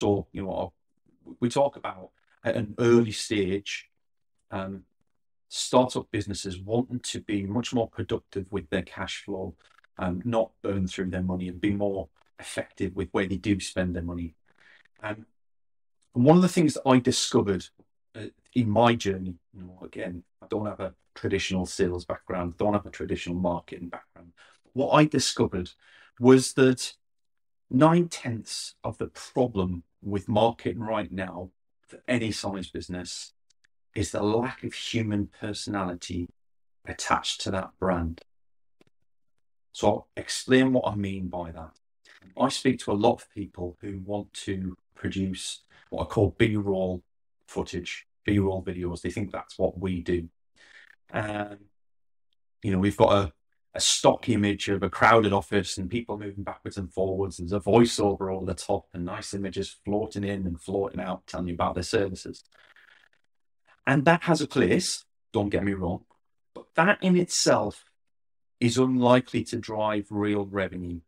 So, you know, we talk about at an early stage, um, startup businesses wanting to be much more productive with their cash flow, um, not burn through their money and be more effective with where they do spend their money. Um, and one of the things that I discovered uh, in my journey, you know, again, I don't have a traditional sales background, don't have a traditional marketing background. What I discovered was that nine tenths of the problem with marketing right now for any size business is the lack of human personality attached to that brand. So I'll explain what I mean by that. I speak to a lot of people who want to produce what I call B-roll footage, B-roll videos. They think that's what we do. And, you know, we've got a, a stock image of a crowded office and people moving backwards and forwards. There's a voiceover over the top and nice images floating in and floating out, telling you about their services. And that has a place, don't get me wrong, but that in itself is unlikely to drive real revenue.